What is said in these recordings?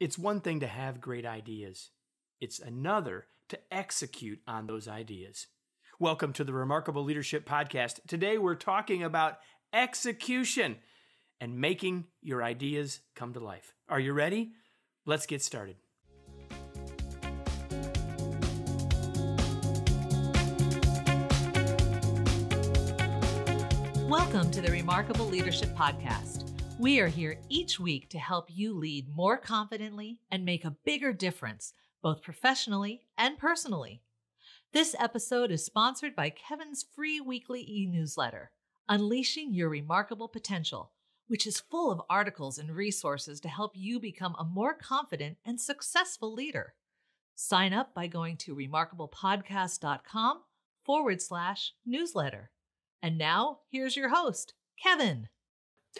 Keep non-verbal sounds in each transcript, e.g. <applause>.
It's one thing to have great ideas, it's another to execute on those ideas. Welcome to the Remarkable Leadership Podcast. Today we're talking about execution and making your ideas come to life. Are you ready? Let's get started. Welcome to the Remarkable Leadership Podcast. We are here each week to help you lead more confidently and make a bigger difference, both professionally and personally. This episode is sponsored by Kevin's free weekly e newsletter, Unleashing Your Remarkable Potential, which is full of articles and resources to help you become a more confident and successful leader. Sign up by going to remarkablepodcast.com forward slash newsletter. And now, here's your host, Kevin.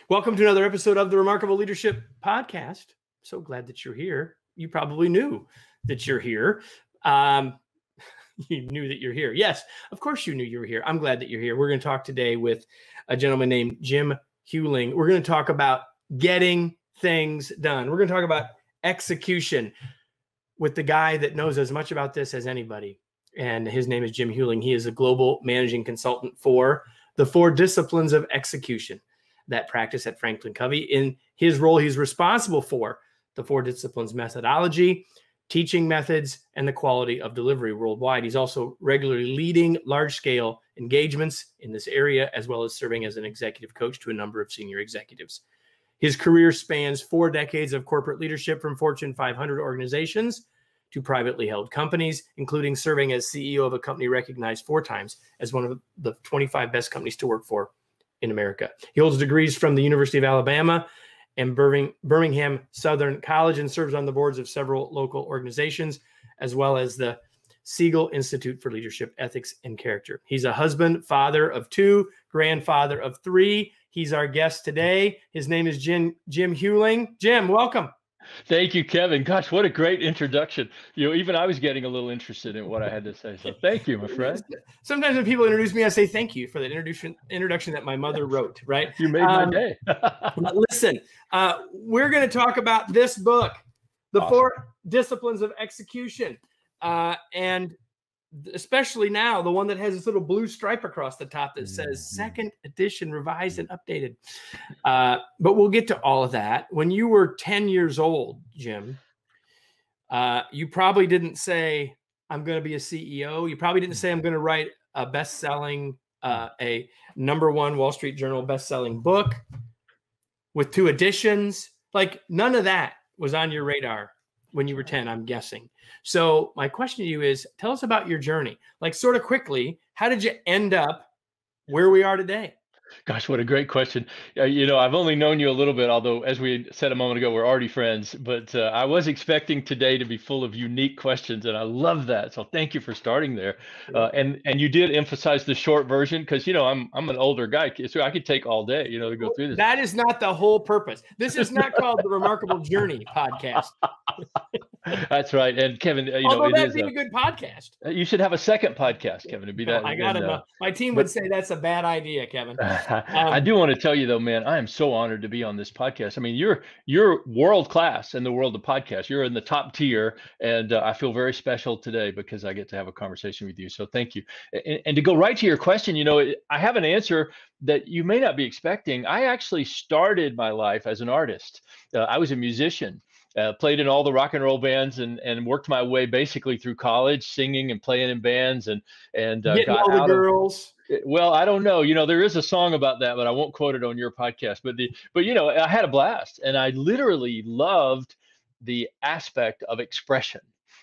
Welcome to another episode of the Remarkable Leadership Podcast. So glad that you're here. You probably knew that you're here. Um, <laughs> you knew that you're here. Yes, of course you knew you were here. I'm glad that you're here. We're going to talk today with a gentleman named Jim Huling. We're going to talk about getting things done. We're going to talk about execution with the guy that knows as much about this as anybody. And his name is Jim Huling. He is a global managing consultant for the four disciplines of execution that practice at Franklin Covey. In his role, he's responsible for the four disciplines methodology, teaching methods, and the quality of delivery worldwide. He's also regularly leading large scale engagements in this area, as well as serving as an executive coach to a number of senior executives. His career spans four decades of corporate leadership from Fortune 500 organizations to privately held companies, including serving as CEO of a company recognized four times as one of the 25 best companies to work for in America. He holds degrees from the University of Alabama and Birmingham Southern College and serves on the boards of several local organizations, as well as the Siegel Institute for Leadership, Ethics, and Character. He's a husband, father of two, grandfather of three. He's our guest today. His name is Jim, Jim Huling. Jim, welcome. Thank you, Kevin. Gosh, what a great introduction. You know, even I was getting a little interested in what I had to say. So thank you, my friend. Sometimes when people introduce me, I say thank you for that introduction introduction that my mother wrote, right? You made um, my day. <laughs> listen, uh, we're going to talk about this book, The awesome. Four Disciplines of Execution. Uh, and especially now, the one that has this little blue stripe across the top that says mm-hmm. second edition, revised and updated. Uh, but we'll get to all of that. When you were 10 years old, Jim, uh, you probably didn't say, I'm going to be a CEO. You probably didn't say, I'm going to write a best selling, uh, a number one Wall Street Journal best selling book with two editions. Like none of that was on your radar when you were 10, I'm guessing. So my question to you is tell us about your journey. Like sort of quickly, how did you end up where we are today? Gosh, what a great question. Uh, you know, I've only known you a little bit, although, as we said a moment ago, we're already friends. But uh, I was expecting today to be full of unique questions, and I love that. So thank you for starting there. Uh, and and you did emphasize the short version because you know I'm I'm an older guy, so I could take all day, you know, to go through this. That is not the whole purpose. This is not called the Remarkable Journey <laughs> podcast. <laughs> That's right. And Kevin, uh, you Although know, that'd be a, a, good podcast. Uh, you should have a second podcast, Kevin. To be that. I got it. my team would say that's a bad idea, Kevin. <laughs> Um, I do want to tell you though, man, I am so honored to be on this podcast. I mean, you're you're world class in the world of podcasts. You're in the top tier, and uh, I feel very special today because I get to have a conversation with you. So thank you. And, and to go right to your question, you know, I have an answer that you may not be expecting. I actually started my life as an artist. Uh, I was a musician uh, played in all the rock and roll bands and and worked my way basically through college singing and playing in bands and and uh, Getting all the girls of, eh, well i don't know. You know there is a song about that but i won't quote it on your podcast. But the but you know i had a blast and i literally loved the aspect of expression.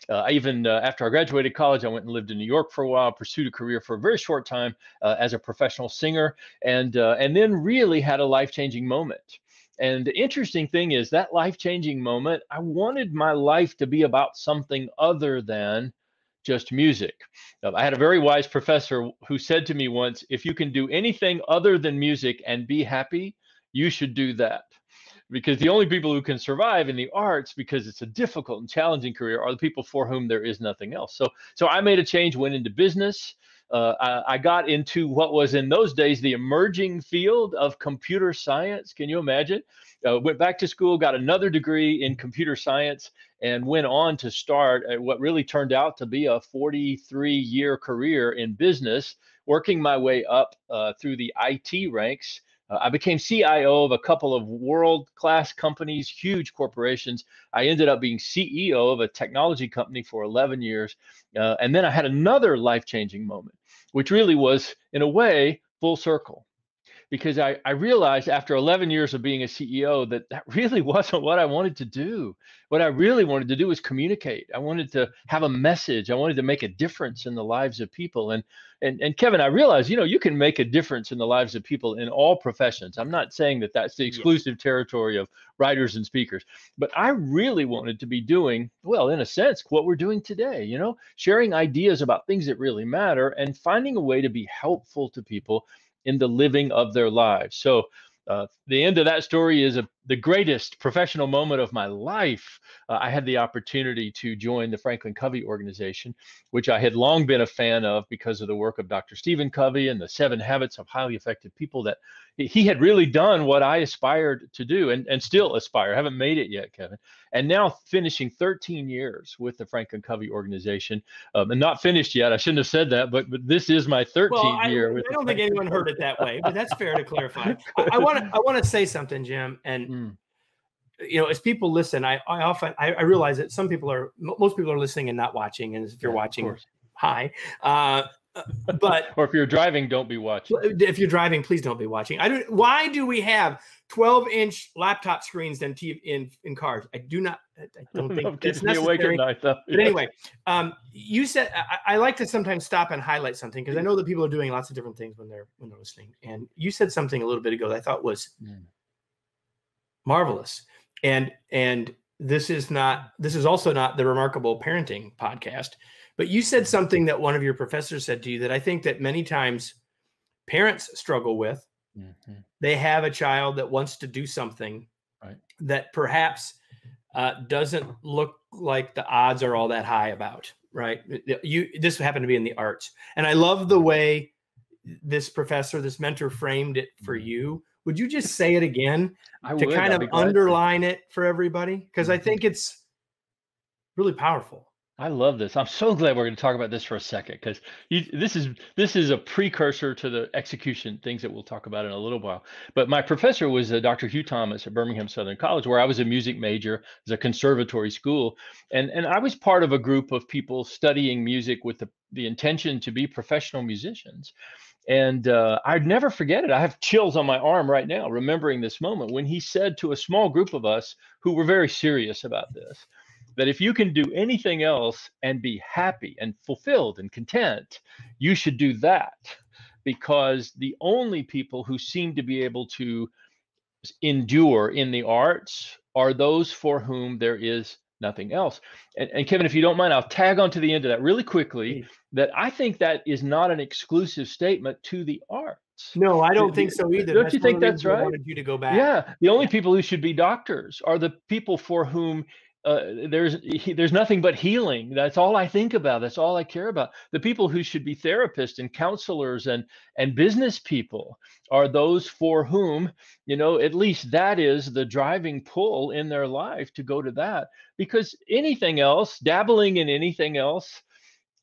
Uh, I even uh, after I graduated college, I went and lived in New York for a while, pursued a career for a very short time uh, as a professional singer, and uh, and then really had a life changing moment. And the interesting thing is that life changing moment, I wanted my life to be about something other than just music. I had a very wise professor who said to me once if you can do anything other than music and be happy, you should do that. Because the only people who can survive in the arts, because it's a difficult and challenging career, are the people for whom there is nothing else. So, so I made a change, went into business, uh, I, I, got into what was in those days the emerging field of computer science. Can you imagine? Uh, went back to school, got another degree in computer science, and went on to start what really turned out to be a 43 year career in business, working my way up uh, through the IT ranks. Uh, I became CIO of a couple of world class companies, huge corporations. I ended up being CEO of a technology company for 11 years. Uh, and then I had another life changing moment, which really was, in a way, full circle because I, I realized after 11 years of being a CEO that that <laughs> really wasn't what I wanted to do. What I really wanted to do was communicate. I wanted to have a message. I wanted to make a difference in the lives of people. And and and Kevin, I realized, you know, you can make a difference in the lives of people in all professions. I'm not saying that that's the exclusive yes. territory of writers and speakers, but I really wanted to be doing, well, in a sense, what we're doing today, you know, sharing ideas about things that really matter and finding a way to be helpful to people in the living of their lives. So uh, the end of that story is a, the greatest professional moment of my life. Uh, I had the opportunity to join the Franklin Covey organization, which I had long been a fan of because of the work of Dr. Stephen Covey and the seven habits of highly effective people that he had really done what I aspired to do and, and still aspire. I haven't made it yet, Kevin. And now finishing 13 years with the Franklin Covey organization um, and not finished yet. I shouldn't have said that, but, but this is my 13th well, I, year. I don't think anyone heard it that way, but that's fair to clarify. I want to I want to say something, Jim, and mm. you know, as people listen, I, I often I, I, realize that some people are most people are listening and not watching, and if you're yeah, watching, hi. Uh, but <laughs> or if you're driving, don't be watching. If you're driving, please don't be watching. I don't. Why do we have 12 inch laptop screens in TV, in in cars? I do not. I <laughs> don't think it's necessary. Night, but anyway, um, you said I, I, like to sometimes stop and highlight something because I know that people are doing lots of different things when they're when they're listening. And you said something a little bit ago that I thought was mm. Marvelous. And and this is not. This is also not the remarkable parenting podcast but you said something that one of your professors said to you that I think that many times parents struggle with. Mm-hmm. They have a child that wants to do something right. that perhaps uh, doesn't look like the odds are all that high about. Right? You this happened to be in the arts, and I love the way this professor, this mentor, framed it for mm-hmm. you. Would you just say it again <laughs> I to would. kind of underline it for everybody? Because mm-hmm. I think it's really powerful. I love this. I'm so glad we're going to talk about this for a second because this is this is a precursor to the execution things that we'll talk about in a little while. But my professor was uh, Dr. Hugh Thomas at Birmingham Southern College, where I was a music major, as a conservatory school, and and I was part of a group of people studying music with the the intention to be professional musicians. And uh, I'd never forget it. I have chills on my arm right now, remembering this moment when he said to a small group of us who were very serious about this that if you can do anything else and be happy and fulfilled and content, you should do that because the only people who seem to be able to endure in the arts are those for whom there is nothing else. And, and, Kevin, if you don't mind, I'll tag on to the end of that really quickly. That I think that is not an exclusive statement to the arts. No, I don't think so either. Don't that's you think that's right? I wanted you to go back. Yeah, the only people who should be doctors are the people for whom uh, there's there's nothing but healing. That's all I think about. That's all I care about. The people who should be therapists and counselors and and business people are those for whom you know at least that is the driving pull in their life to go to that. Because anything else, dabbling in anything else,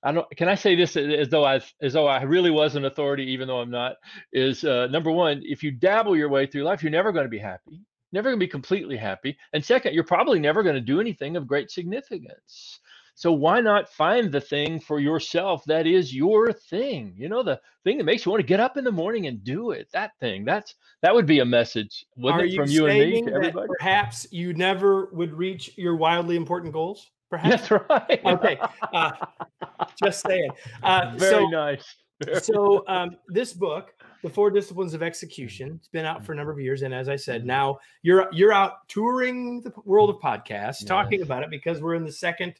I don't. Can I say this as though I as though I really was an authority, even though I'm not? Is uh, number one, if you dabble your way through life, you're never going to be happy never going to be completely happy. And second, you're probably never going to do anything of great significance. So why not find the thing for yourself that is your thing? You know, the thing that makes you want to get up in the morning and do it. That thing. That's that would be a message, wouldn't Are it, from you, you and me to everybody? Perhaps you never would reach your wildly important goals. <laughs> Perhaps. That's right. okay. Uh, just saying. Uh, Very so, nice. <laughs> Very so um, this book the four disciplines of execution. It's been out for a number of years, and as I said, mm-hmm. now you're you're out touring the world of podcasts, yes. talking about it because we're in the second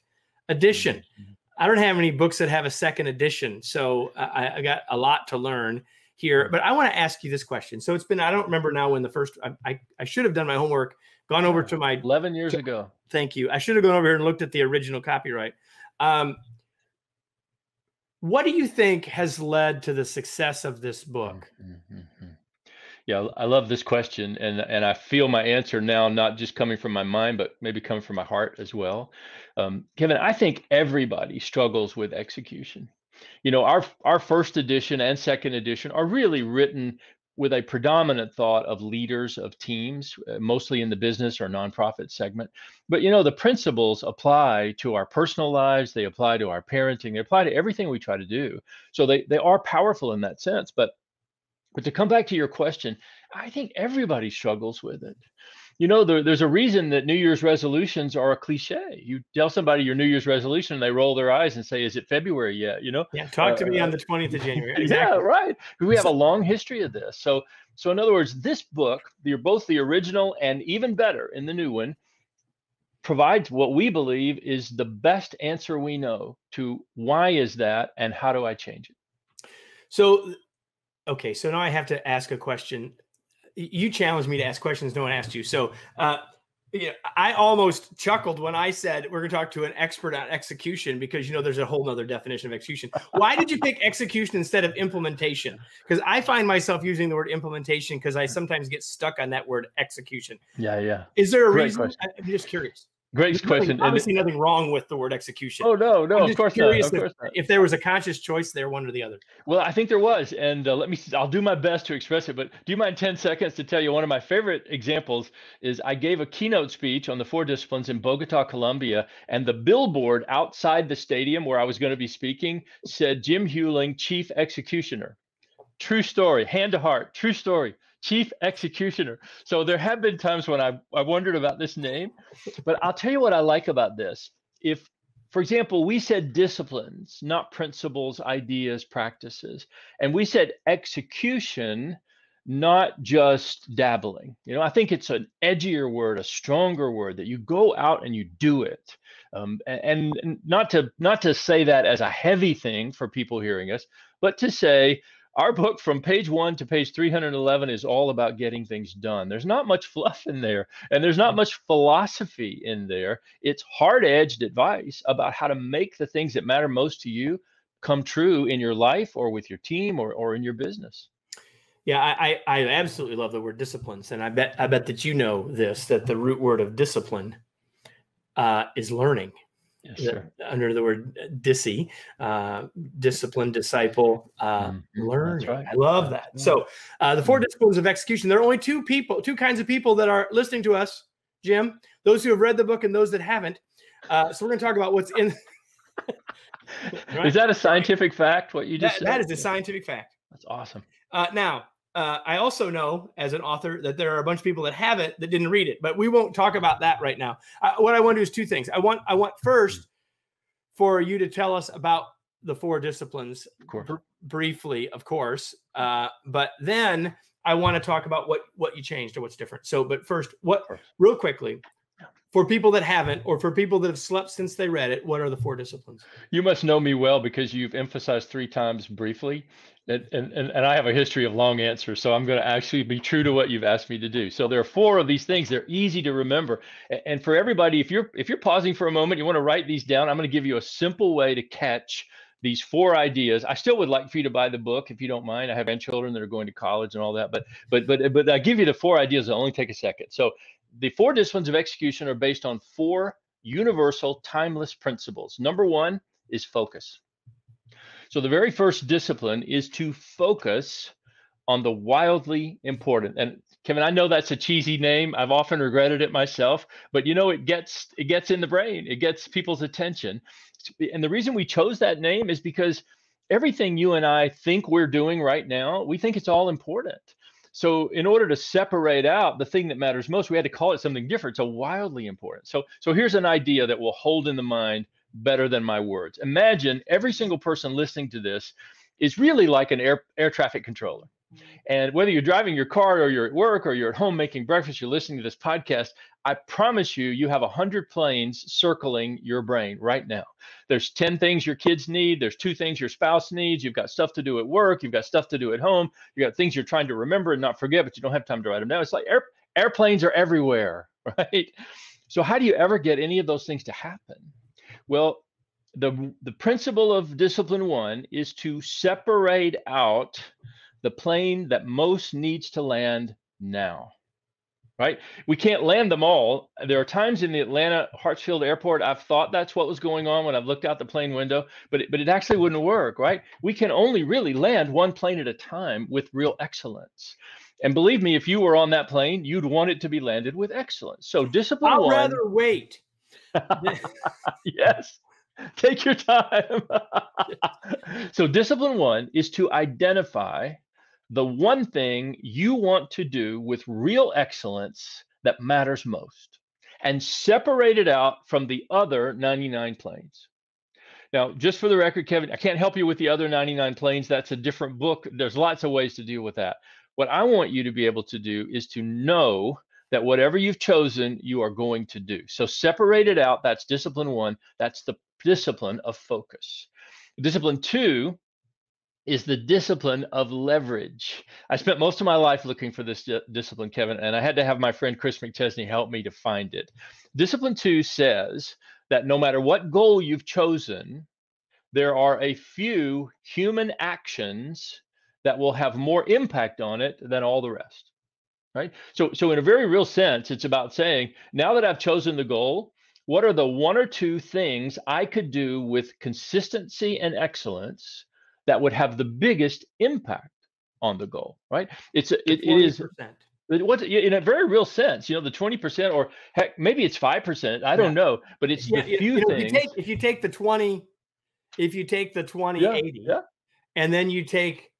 edition. Mm-hmm. I don't have any books that have a second edition, so I, I got a lot to learn here. But I want to ask you this question. So it's been I don't remember now when the first I I, I should have done my homework, gone over to my eleven years to, ago. Thank you. I should have gone over here and looked at the original copyright. Um, What do you think has led to the success of this book? Mm-hmm. Yeah, I love this question, and and I feel my answer now not just coming from my mind, but maybe coming from my heart as well. Um, Kevin, I think everybody struggles with execution. You know, our our first edition and second edition are really written with a predominant thought of leaders of teams, uh, mostly in the business or nonprofit segment. But you know, the principles apply to our personal lives, they apply to our parenting, they apply to everything we try to do. So they they are powerful in that sense. But but to come back to your question, I think everybody struggles with it. You know, there, there's a reason that New Year's resolutions are a cliche. You tell somebody your New Year's resolution, and they roll their eyes and say, "Is it February yet?" You know. Yeah. Talk to uh, me on the 20th of January. <laughs> Exactly. Yeah. Right. We have a <laughs> long history of this. So, so in other words, this book, you're both the original and even better in the new one, provides what we believe is the best answer we know to why is that and how do I change it. So Okay, so now I have to ask a question. You challenged me to ask questions no one asked you. So, uh, you know, I almost chuckled when I said we're going to talk to an expert on execution because you know there's a whole other definition of execution. Why did you pick execution instead of implementation? Because I find myself using the word implementation because I sometimes get stuck on that word execution. Yeah, yeah. Is there a Great reason? Question. I'm just curious. Great There's question. Nothing, obviously, nothing wrong with the word execution. Oh no, no, of course not. Of course if, not. if there was a conscious choice there, one or the other. Well, I think there was, and uh, let me. I'll do my best to express it. But do you mind ten seconds to tell you one of my favorite examples is I gave a keynote speech on the four disciplines in Bogota, Colombia, and the billboard outside the stadium where I was going to be speaking said Jim Huling, Chief Executioner. True story, hand to heart, true story chief executioner. So there have been times when I, I wondered about this name, but I'll tell you what I like about this. If, for example, we said disciplines, not principles, ideas, practices, and we said execution, not just dabbling. You know, I think it's an edgier word, a stronger word that you go out and you do it. Um, and, and not to not to say that as a heavy thing for people hearing us, but to say our book from page one to page 311 is all about getting things done. There's not much fluff in there, and there's not much philosophy in there. It's hard edged advice about how to make the things that matter most to you come true in your life or with your team or, or in your business. Yeah, I, I absolutely love the word disciplines. And I bet I bet that you know this, that the root word of discipline uh, is learning. Yes, sir. under the word uh, disi, uh, discipline, disciple, uh, mm-hmm. learn. Right. I love that. Yeah. So, uh, the 4 mm-hmm. disciplines of execution. There are only two people, two kinds of people that are listening to us, Jim. Those who have read the book and those that haven't. Uh, so, we're going to talk about what's in. <laughs> right? Is that a scientific fact? What you just that, said? That is a scientific fact. That's awesome. Uh, now, uh, I also know as an author that there are a bunch of people that have it that didn't read it, but we won't talk about that right now. Uh, what I want to do is two things. I want I want first for you to tell us about the four disciplines br- briefly, of course, uh, but then I want to talk about what what you changed or what's different. So, but first, what real quickly, for people that haven't or for people that have slept since they read it what are the four disciplines you must know me well because you've emphasized three times briefly and, and, and I have a history of long answers, so I'm going to actually be true to what you've asked me to do. So there are four of these things. They're easy to remember. And for everybody, if you're if you're pausing for a moment, you want to write these down. I'm going to give you a simple way to catch these four ideas. I still would like for you to buy the book if you don't mind. I have grandchildren that are going to college and all that, but but but but I give you the four ideas. It'll only take a second. So the four disciplines of execution are based on four universal, timeless principles. Number one is focus. So the very first discipline is to focus on the wildly important. And Kevin, I know that's a cheesy name. I've often regretted it myself, but you know it gets it gets in the brain. It gets people's attention. And the reason we chose that name is because everything you and I think we're doing right now, we think it's all important. So in order to separate out the thing that matters most, we had to call it something different. So wildly important. So so here's an idea that will hold in the mind better than my words. Imagine every single person listening to this is really like an air, air traffic controller. And whether you're driving your car or you're at work or you're at home making breakfast, you're listening to this podcast, I promise you, you have a hundred planes circling your brain right now. There's 10 things your kids need. There's two things your spouse needs. You've got stuff to do at work. You've got stuff to do at home. You've got things you're trying to remember and not forget, but you don't have time to write them down. It's like air, airplanes are everywhere, <laughs> right? So how do you ever get any of those things to happen? Well, the the principle of discipline one is to separate out the plane that most needs to land now right? We can't land them all. There are times in the atlanta hartsfield airport i've thought that's what was going on when i've looked out the plane window but it, but it actually wouldn't work right? We can only really land one plane at a time with real excellence. And believe me if you were on that plane you'd want it to be landed with excellence. So discipline one. rather wait. <laughs> yes. Take your time. <laughs> So discipline one is to identify the one thing you want to do with real excellence that matters most and separate it out from the other 99 planes now just for the record kevin i can't help you with the other 99 planes that's a different book there's lots of ways to deal with that what i want you to be able to do is to know that whatever you've chosen, you are going to do. So separate it out. That's discipline one. That's the discipline of focus. Discipline two is the discipline of leverage. I spent most of my life looking for this di- discipline, Kevin, and I had to have my friend Chris McChesney help me to find it. Discipline two says that no matter what goal you've chosen, there are a few human actions that will have more impact on it than all the rest right so so in a very real sense it's about saying now that i've chosen the goal what are the one or two things i could do with consistency and excellence that would have the biggest impact on the goal right? It's it, it is 40%. what in a very real sense you know the 20% or heck maybe it's 5% i don't know but it's Yeah, the few you know, if you things take if you take the 20 if you take the 20 Yeah, 80 yeah. and then you take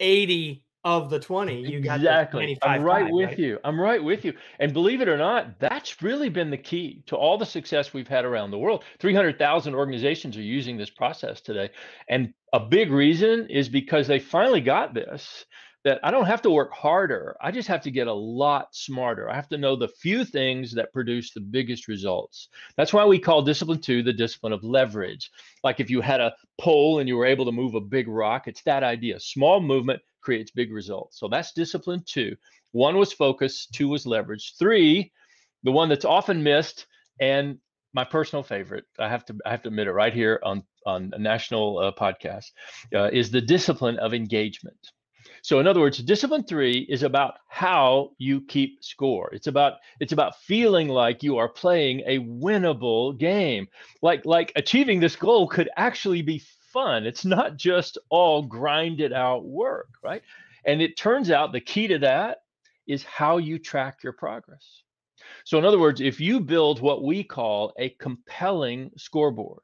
80 of the 20 you exactly. I'm right five, with you. I'm right with you. And believe it or not that's really been the key to all the success we've had around the world. 300000 organizations are using this process today and a big reason is because they finally got this that i don't have to work harder i just have to get a lot smarter i have to know the few things that produce the biggest results that's why we call discipline two the discipline of leverage like if you had a pole and you were able to move a big rock it's that idea small movement creates big results. So that's discipline two. One was focus, two was leverage. Three, the one that's often missed and my personal favorite, I have to I have to admit it right here on on a national uh, podcast, uh, is the discipline of engagement. So in other words, discipline 3 is about how you keep score. It's about it's about feeling like you are playing a winnable game. Like like achieving this goal could actually be fun. It's not just all grinded out work, right? And it turns out the key to that is how you track your progress. So, in other words, if you build what we call a compelling scoreboard,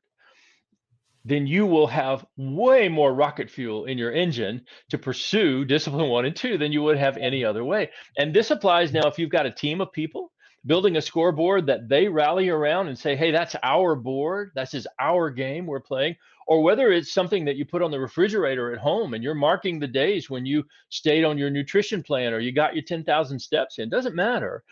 then you will have way more rocket fuel in your engine to pursue discipline one and two than you would have any other way. And this applies now if you've got a team of people building a scoreboard that they rally around and say, hey, that's our board, this is our game we're playing, or whether it's something that you put on the refrigerator at home and you're marking the days when you stayed on your nutrition plan or you got your 10,000 steps in, doesn't matter.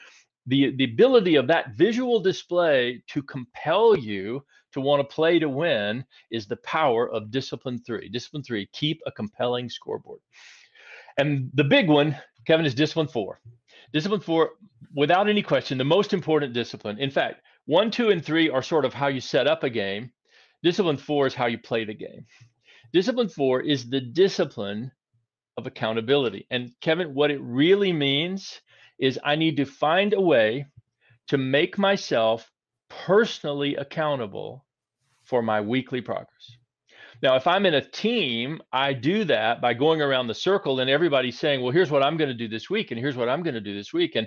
The, the ability of that visual display to compel you to want to play to win is the power of discipline three. Discipline three, keep a compelling scoreboard. And the big one, Kevin, is discipline four. Discipline four, without any question, the most important discipline. In fact, one, two, and three are sort of how you set up a game. Discipline four is how you play the game. Discipline four is the discipline of accountability. And Kevin, what it really means is I need to find a way to make myself personally accountable for my weekly progress. Now, if I'm in a team, I do that by going around the circle and everybody's saying, well, here's what I'm going to do this week, and here's what I'm going to do this week. And,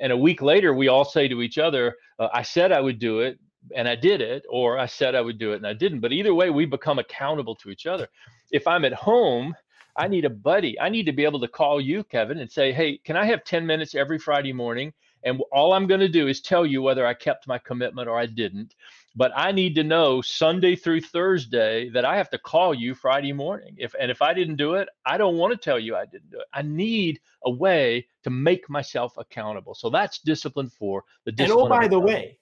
and a week later, we all say to each other, uh, I said I would do it, and I did it, or I said I would do it and I didn't. But either way, we become accountable to each other. If I'm at home, I need a buddy. I need to be able to call you, Kevin, and say, hey, can I have 10 minutes every Friday morning? And all I'm going to do is tell you whether I kept my commitment or I didn't. But I need to know Sunday through Thursday that I have to call you Friday morning. If and if I didn't do it, I don't want to tell you I didn't do it. I need a way to make myself accountable. So that's discipline for The discipline. And oh, by the way,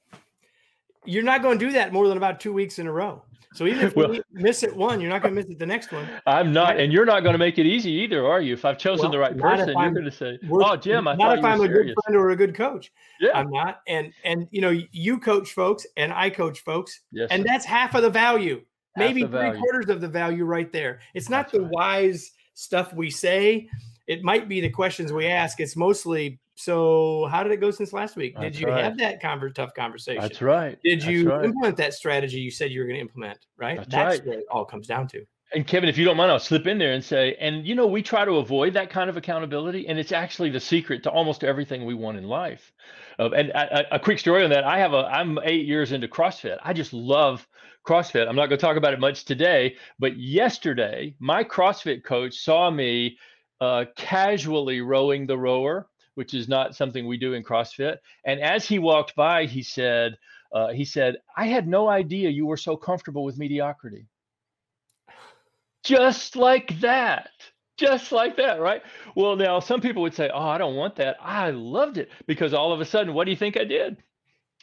you're not going to do that more than about two weeks in a row. So even if Well- you miss it one, you're not going to miss it the next one. I'm not, and you're not going to make it easy either, are you? If I've chosen Well, the right person, you're going to say, "Oh, Jim, I not thought if I'm a serious." good friend or a good coach. Yeah. I'm not. And and you know, you coach folks and I coach folks, yes. and sir. that's half of the value. maybe three quarters of the value right there. It's not That's the right. wise stuff we say. It might be the questions we ask. It's mostly so. How did it go since last week? That's did you right. have that conver- tough conversation? That's right. Did That's you right. implement that strategy you said you were going to implement? Right. That's, That's right. what it all comes down to and Kevin, if you don't mind, I'll slip in there and say, and you know, we try to avoid that kind of accountability, and it's actually the secret to almost everything we want in life. Uh, and a, a, quick story on that: I have a, I'm eight years into CrossFit. I just love CrossFit. I'm not going to talk about it much today, but yesterday, my CrossFit coach saw me uh, casually rowing the rower, which is not something we do in CrossFit. And as he walked by, he said, uh, he said, I had no idea you were so comfortable with mediocrity. Just like that. Just like that right? Well now some people would say oh i don't want that. I loved it. Because all of a sudden what do you think i did?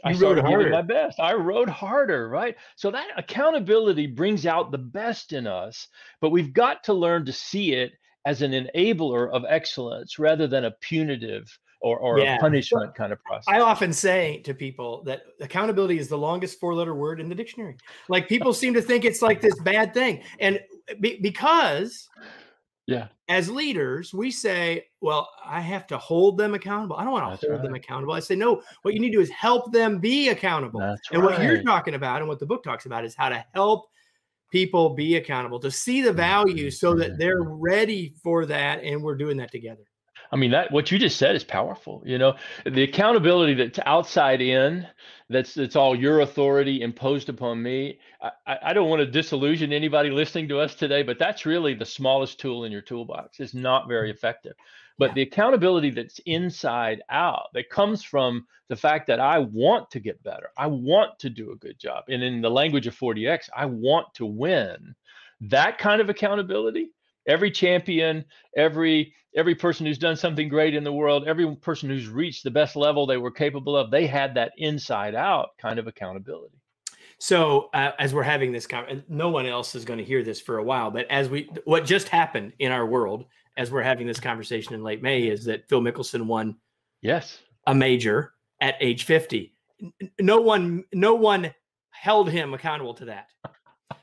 You I started giving my best. I rode harder, right? So that accountability brings out the best in us, but we've got to learn to see it as an enabler of excellence rather than a punitive or, or yeah. a punishment kind of process. I often say to people that accountability is the longest four letter word in the dictionary. Like people seem to think it's like this bad thing. And be, because yeah, as leaders, we say, well, I have to hold them accountable. I don't want to That's hold right. them accountable. I say, no, what you need to do is help them be accountable. That's and right. what you're talking about and what the book talks about is how to help people be accountable, to see the mm-hmm. value so that mm-hmm. they're ready for that. And we're doing that together. I mean, that what you just said is powerful. You know, the accountability that's outside in, that's that's all your authority imposed upon me. I, I don't want to disillusion anybody listening to us today, but that's really the smallest tool in your toolbox. It's not very effective. But the accountability that's inside out, that comes from the fact that I want to get better, I want to do a good job, and in the language of 4DX, I want to win. That kind of accountability every champion every every person who's done something great in the world every person who's reached the best level they were capable of they had that inside out kind of accountability so uh, as we're having this conversation no one else is going to hear this for a while but as we what just happened in our world as we're having this conversation in late may is that phil mickelson won yes a major at age 50 no one no one held him accountable to that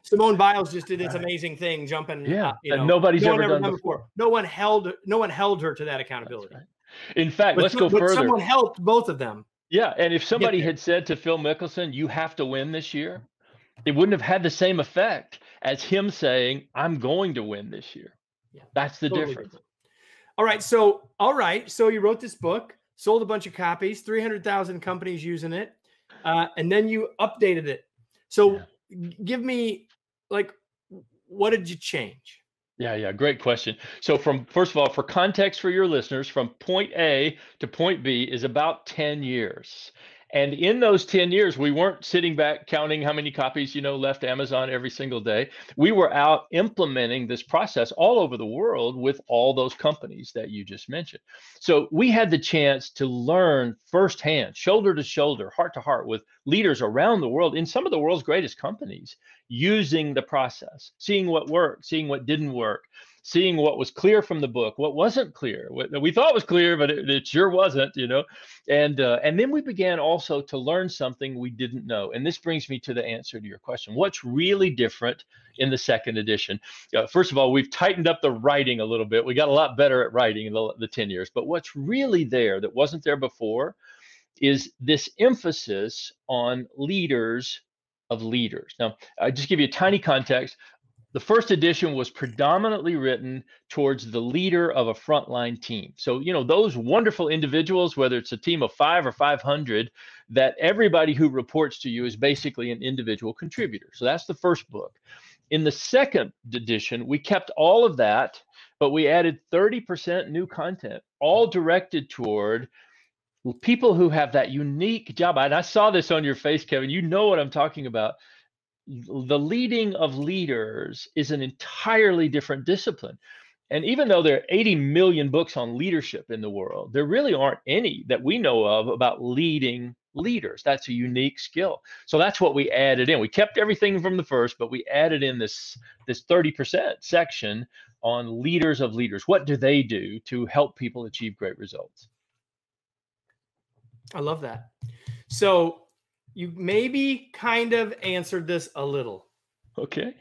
Simone Biles just did this amazing thing, jumping. Yeah, uh, you know, nobody's no ever, ever, done, before. before. No one held. No one held her to that accountability. Right. In fact, but, let's go further. Someone helped both of them. Yeah, and if somebody had said to Phil Mickelson, "You have to win this year," it wouldn't have had the same effect as him saying, "I'm going to win this year." Yeah, that's the totally difference. Different. All right, so all right, so you wrote this book, sold a bunch of copies, three hundred thousand companies using it, uh, and then you updated it. So, yeah. give me like what did you change? Yeah, yeah, great question. So from first of all, for context for your listeners, from point A to point B is about 10 years. And in those 10 years, we weren't sitting back counting how many copies, you know, left Amazon every single day. We were out implementing this process all over the world with all those companies that you just mentioned. So we had the chance to learn firsthand, shoulder to shoulder, heart to heart with leaders around the world in some of the world's greatest companies using the process, seeing what worked, seeing what didn't work, seeing what was clear from the book, what wasn't clear. What we thought was clear, but it, it sure wasn't, you know. And uh, and then we began also to learn something we didn't know. And this brings me to the answer to your question: What's really different in the second edition? Uh, first of all, we've tightened up the writing a little bit. We got a lot better at writing in the, the ten years. But what's really there that wasn't there before is this emphasis on leaders of leaders. Now, I just give you a tiny context. The first edition was predominantly written towards the leader of a frontline team. So, you know, those wonderful individuals, whether it's a team of five or 500, that everybody who reports to you is basically an individual contributor. So that's the first book. In the second edition, we kept all of that, but we added 30% new content, all directed toward people who have that unique job. And I saw this on your face, Kevin. You know what I'm talking about. The leading of leaders is an entirely different discipline. And even though there are 80 million books on leadership in the world, there really aren't any that we know of about leading leaders. That's a unique skill. So that's what we added in. We kept everything from the first, but we added in this this 30% section on leaders of leaders. What do they do to help people achieve great results? I love that. So you maybe kind of answered this a little. Okay.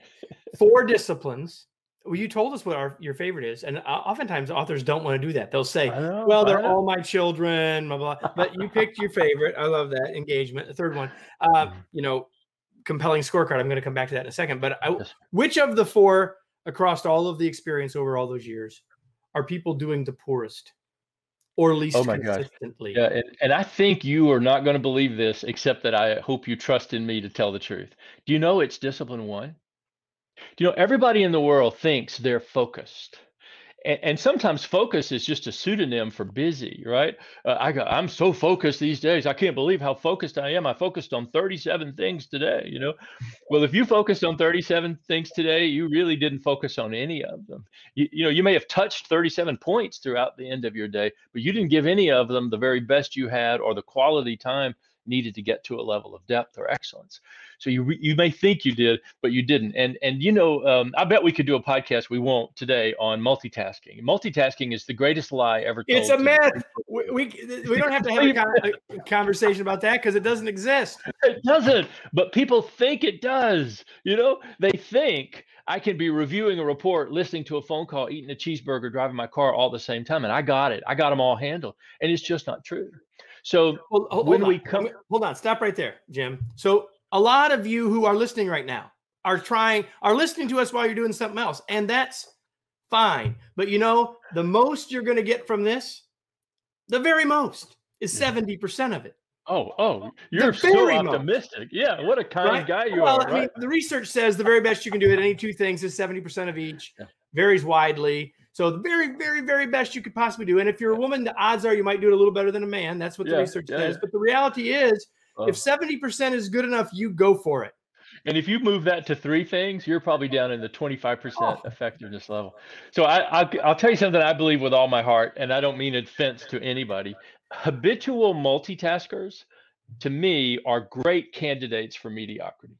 Four disciplines. Well, you told us what our, your favorite is, and uh, oftentimes authors don't want to do that. They'll say, know, "Well, they're all my children," blah blah. But you picked your favorite. I love that engagement. The third one, uh, Mhm. you know, compelling scorecard. I'm going to come back to that in a second. But I, which of the four, across all of the experience over all those years, are people doing the poorest or least Oh my consistently? Yeah, and, and I think you are not going to believe this, except that I hope you trust in me to tell the truth. Do you know it's discipline one? Do you know everybody in the world thinks they're focused? And, and sometimes focus is just a pseudonym for busy, right? Uh, I got, I'm so focused these days. I can't believe how focused I am. I focused on 37 things today, you know? Well, if you focused on 37 things today, you really didn't focus on any of them. You, you know, you may have touched 37 points throughout the end of your day, but you didn't give any of them the very best you had or the quality time needed to get to a level of depth or excellence. So you re- you may think you did, but you didn't. And and you know, um, I bet we could do a podcast. We won't today on multitasking. Multitasking is the greatest lie ever told. It's a myth. We, we, we don't have to <laughs> have a, con- a conversation about that because it doesn't exist. It doesn't, but people think it does. You know, they think I can be reviewing a report, listening to a phone call, eating a cheeseburger, driving my car all at the same time, and I got it. I got them all handled, and it's just not true. So Well, hold, When hold we come- hold on, stop right there, Jim. So a lot of you who are listening right now are trying are listening to us while you're doing something else, and that's fine. But you know, the most you're going to get from this, the very most, is seventy percent of it. Oh, oh, you're so very most. optimistic. Yeah, what a kind Right? guy you well, are. I mean, the research says the very best you can do at any two things is seventy percent of each. Yeah. Varies widely. So the very, very, very best you could possibly do. And if you're a woman, the odds are you might do it a little better than a man. That's what the Yeah, research yeah, says. yeah. But the reality is, Oh. if seventy percent is good enough, you go for it. And if you move that to three things, you're probably down in the 25% Oh. effectiveness level. So I, I'll, I'll tell you something I believe with all my heart, and I don't mean offense to anybody. Habitual multitaskers, to me, are great candidates for mediocrity.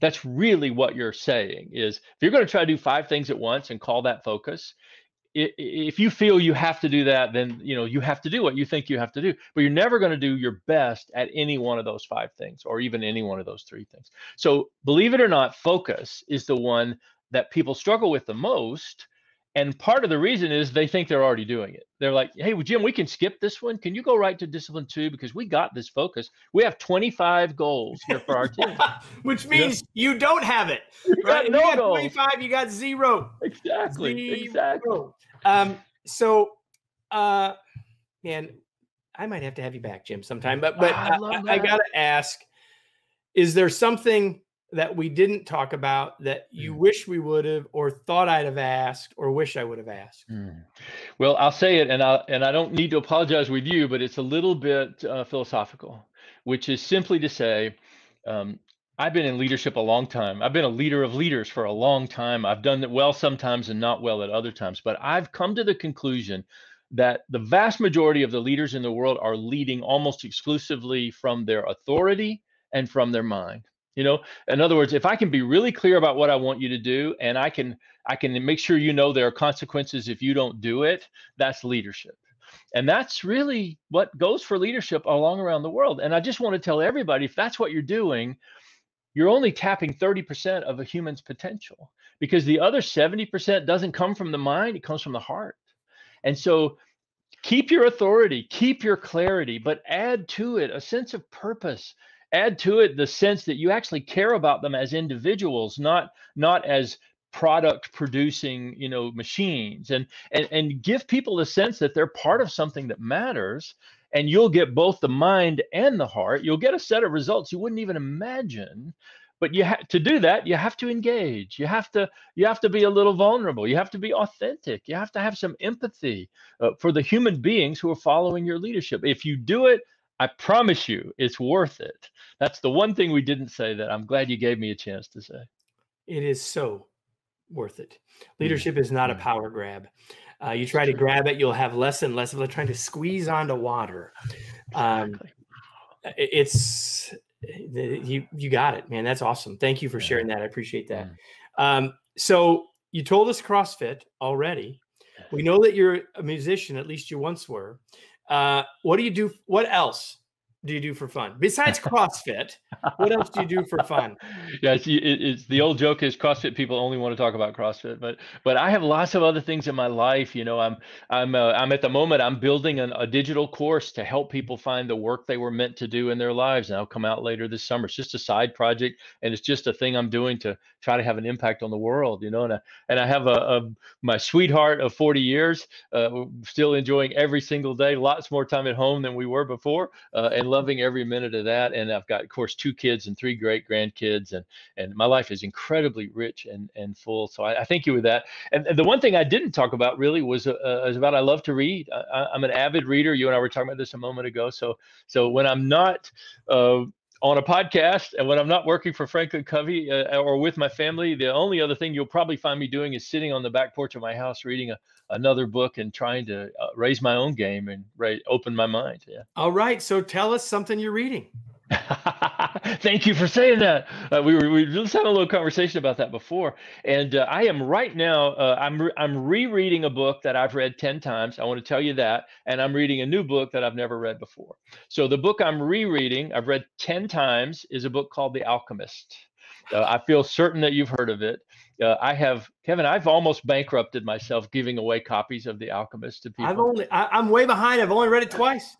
That's really what you're saying is if you're going to try to do five things at once and call that focus, i- i- if you feel you have to do that, then you know you have to do what you think you have to do. But you're never going to do your best at any one of those five things, or even any one of those three things. So believe it or not, focus is the one that people struggle with the most. And part of the reason is they think they're already doing it. They're like, hey, well, Jim, we can skip this one. Can you go right to discipline two? Because we got this focus. We have 25 goals here for our team. <laughs> Which means you don't have it. You Right? got no you got goals. 25, you got zero. Exactly. Exactly. Um, so uh man, I might have to have you back, Jim, sometime. But but Ah, I I, I gotta ask, is there something that we didn't talk about that you Mm. wish we would have or thought I'd have asked or wish I would have asked? Mm. Well, I'll say it, and I and I don't need to apologize with you, but it's a little bit uh, philosophical, which is simply to say, um, I've been in leadership a long time. I've been a leader of leaders for a long time. I've done it well sometimes and not well at other times, but I've come to the conclusion that the vast majority of the leaders in the world are leading almost exclusively from their authority and from their mind. You know, in other words, if I can be really clear about what I want you to do, and I can I can make sure you know there are consequences if you don't do it. That's leadership. And that's really what goes for leadership along around the world. And I just want to tell everybody if that's what you're doing, you're only tapping 30% of a human's potential because the other 70% doesn't come from the mind, it comes from the heart. And so keep your authority, keep your clarity, but add to it a sense of purpose. Add to it the sense that you actually care about them as individuals, not not as product producing you know machines and and and give people a sense that they're part of something that matters and you'll get both the mind and the heart you'll get a set of results you wouldn't even imagine but you have to do that you have to engage you have to you have to be a little vulnerable you have to be authentic you have to have some empathy uh, for the human beings who are following your leadership if you do it i promise you it's worth it that's the one thing we didn't say that i'm glad you gave me a chance to say It is so worth it. Mm. Leadership is not a Mm. power grab. Uh, you try to grab it, you'll have less and less of it trying to squeeze onto water. Um, it's you you got it man. That's awesome. Thank you for sharing that. I appreciate that. Mm. um so you told us crossfit already. We know that you're a musician at least you once were. Uh what do you do what else do you do for fun besides CrossFit? what else do you do for fun? <laughs> Yeah, it's, it's, the old joke is CrossFit people only want to talk about CrossFit, but but I have lots of other things in my life. You know, I'm I'm uh, I'm at the moment I'm building an, a digital course to help people find the work they were meant to do in their lives, and I'll come out later this summer. It's just a side project, and it's just a thing I'm doing to try to have an impact on the world. You know, and I, and I have a, a my sweetheart of 40 years, uh, still enjoying every single day, lots more time at home than we were before, uh, and loving every minute of that. And I've got, of course, two kids and three great grandkids, and and my life is incredibly rich and and full. So I, I thank you with that. And, and, the one thing I didn't talk about really was uh, uh about I love to read. I, am an avid reader. You and I were talking about this a moment ago. So so when I'm not uh, on a podcast and when i'm not working for franklin covey uh, or with my family the only other thing you'll probably find me doing is sitting on the back porch of my house reading a, another book and trying to uh, raise my own game and right, open my mind yeah. All right so tell us something you're reading <laughs> Thank you for saying that. Uh, we were we just had a little conversation about that before, and uh, I am right now. Uh, I'm re- I'm rereading a book that I've read ten times. I want to tell you that, and I'm reading a new book that I've never read before. So the book I'm rereading, I've read ten times, is a book called The Alchemist. Uh, I feel certain that you've heard of it. Uh, I have, Kevin. I've almost bankrupted myself giving away copies of The Alchemist to people. I've only, I, am way behind. I've only read it twice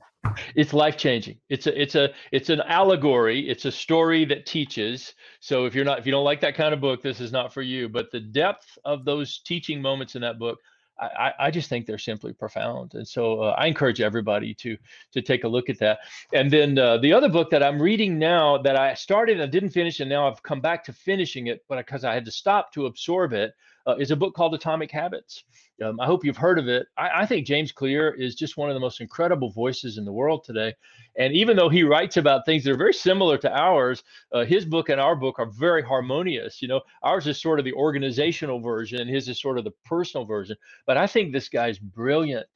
it's life changing it's a it's a it's an allegory. It's a story that teaches. So if you're not if you don't like that kind of book this is not for you. But the depth of those teaching moments in that book I, I just think they're simply profound, and so uh, I encourage everybody to to take a look at that. And then uh, the other book that I'm reading now that I started and didn't finish, and now I've come back to finishing it, but because I had to stop to absorb it, uh, is a book called Atomic Habits. Um, I hope you've heard of it. I, I, think James Clear is just one of the most incredible voices in the world today. And even though he writes about things that are very similar to ours, uh, his book and our book are very harmonious. You know, ours is sort of the organizational version, and his is sort of the personal version. But I think this guy's brilliant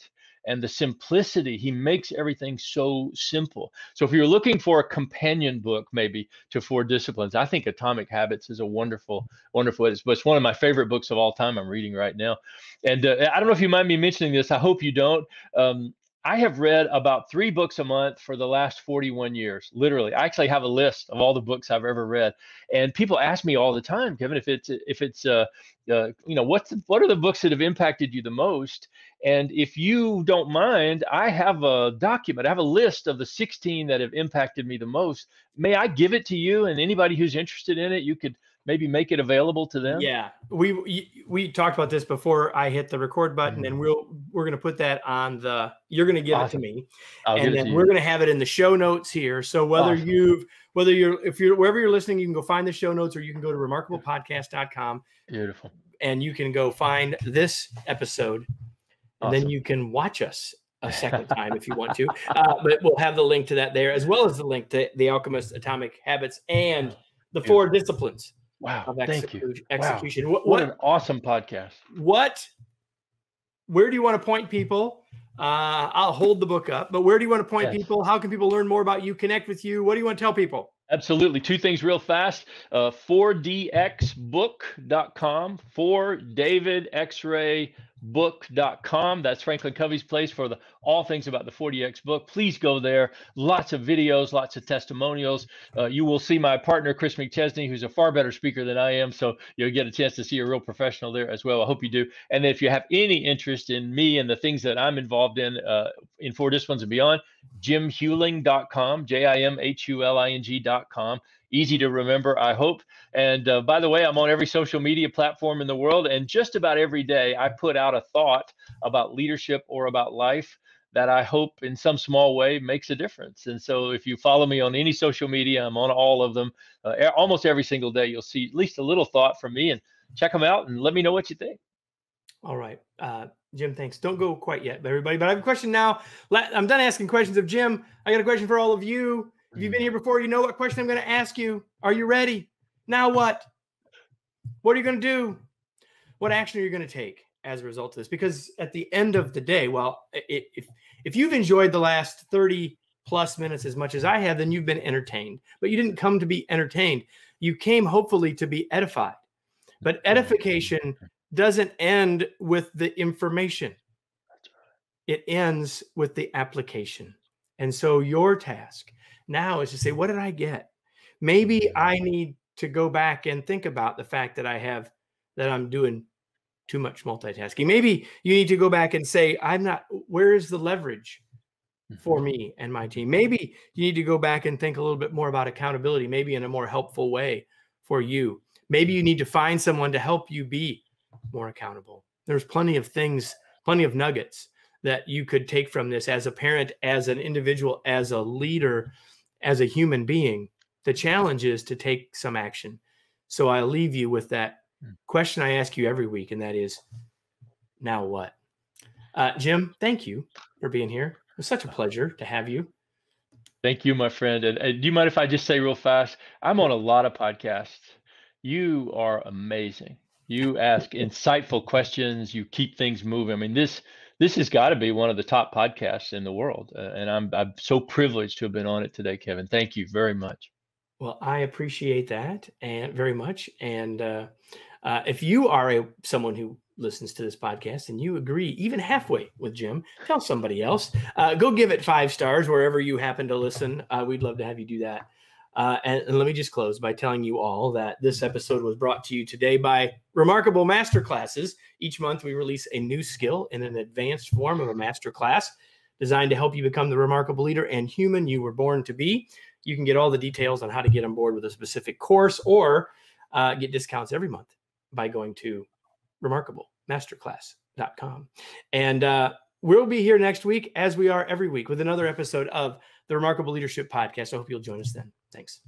and the simplicity he makes everything so simple. So if you're looking for a companion book maybe to four disciplines i think atomic habits is a wonderful wonderful it's, it's one of my favorite books of all time i'm reading right now. And uh, i don't know if you mind me mentioning this i hope you don't. Um, I have read about three books a month for the last 41 years. Literally, I actually have a list of all the books I've ever read, and people ask me all the time, Kevin, if it's if it's uh, uh you know what's what are the books that have impacted you the most? And if you don't mind, I have a document. I have a list of the 16 that have impacted me the most. May I give it to you? And anybody who's interested in it, you could maybe make it available to them? Yeah, we we talked about this before I hit the record button, mm-hmm. and we'll we're gonna put that on the. You're gonna give awesome. it to me, I'll and then we're gonna have it in the show notes here. So whether awesome. you've whether you're if you're wherever you're listening, you can go find the show notes, or you can go to remarkablepodcast.com. Beautiful. And you can go find this episode, and then you can watch us a second <laughs> time if you want to. Uh, but we'll have the link to that there, as well as the link to the Alchemist Atomic Habits and the four disciplines Wow. Thank you. Execution. Wow. What, what, what, an awesome podcast. What, where do you want to point people? Uh, I'll hold the book up, but where do you want to point yes. people? How can people learn more about you, connect with you? What do you want to tell people? Absolutely. Two things real fast. Uh, 4dxbook.com, for David X-ray book.com. That's Franklin Covey's place for the all things about the 4DX book. Please go there. Lots of videos, lots of testimonials. Uh, you will see my partner, Chris McChesney, who's a far better speaker than I am. So you'll get a chance to see a real professional there as well. I hope you do. And if you have any interest in me and the things that I'm involved in uh, in Four Disciplines and Beyond, jimhuling.com, J I M H U L I N G.com easy to remember, I hope. And uh, by the way, I'm on every social media platform in the world. And just about every day, I put out a thought about leadership or about life that I hope in some small way makes a difference. And so if you follow me on any social media, I'm on all of them. Uh, almost every single day, you'll see at least a little thought from me and check them out and let me know what you think. All right. Uh, Jim, thanks. Don't go quite yet, everybody. But I have a question now. I'm done asking questions of Jim. I got a question for all of you. If you've been here before, you know what question I'm going to ask you. Are you ready? Now what? What are you going to do? What action are you going to take as a result of this? Because at the end of the day, well, if if you've enjoyed the last 30 plus minutes as much as I have, then you've been entertained. But you didn't come to be entertained. You came hopefully to be edified. But edification doesn't end with the information. It ends with the application. And so your task now is to say, what did I get? Maybe Mm-hmm. I need to go back and think about the fact that I have that I'm doing too much multitasking. Maybe you need to go back and say, I'm not, where is the leverage for Mm-hmm. me and my team? Maybe you need to go back and think a little bit more about accountability, maybe in a more helpful way for you. Maybe you need to find someone to help you be more accountable. There's plenty of things, plenty of nuggets that you could take from this as a parent, as an individual, as a leader, as a human being. The challenge is to take some action. So I leave you with that Hmm. question I ask you every week, and that is now what? Uh, Jim, thank you for being here. It was such a pleasure to have you. Thank you, my friend. And, and do you mind if I just say real fast? I'm on a lot of podcasts. You are amazing. You ask <laughs> insightful questions. You keep things moving. I mean, this this has got to be one of the top podcasts in the world, uh, and I'm I'm so privileged to have been on it today, Kevin. Thank you very much. Well, I appreciate that and very much. And uh, uh, if you are a someone who listens to this podcast and you agree even halfway with Jim, tell somebody else. Uh, go give it five stars wherever you happen to listen. Uh, we'd love to have you do that. Uh, and, and let me just close by telling you all that this episode was brought to you today by Remarkable Masterclasses. Each month, we release a new skill in an advanced form of a masterclass designed to help you become the remarkable leader and human you were born to be. You can get all the details on how to get on board with a specific course or uh, get discounts every month by going to remarkablemasterclass.com. And uh, we'll be here next week, as we are every week, with another episode of the Remarkable Leadership Podcast. I hope you'll join us then. Thanks.